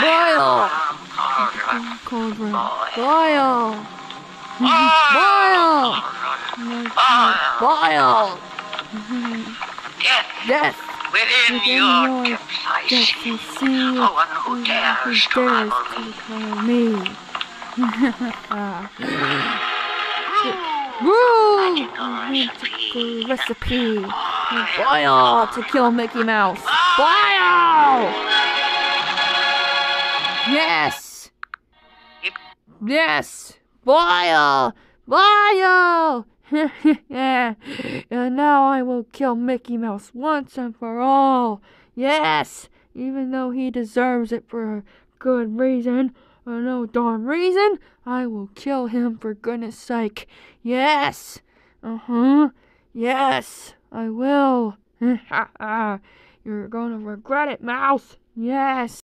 Boil! Cauldron. Boil! Boil! Boil! Death Death! within Within your your depths I Death see. you see No one who who dares to dares me. harm. Woo! Magical Magical recipe. Boil to kill Mickey Mouse. Ah. Boil! Yes! Yes! Boil! Boil! and now I will kill Mickey Mouse once and for all. Yes! Even though he deserves it for a good reason, or no darn reason, I will kill him for goodness sake. Yes! Uh huh. Yes, I will. You're gonna regret it, Mouse. Yes.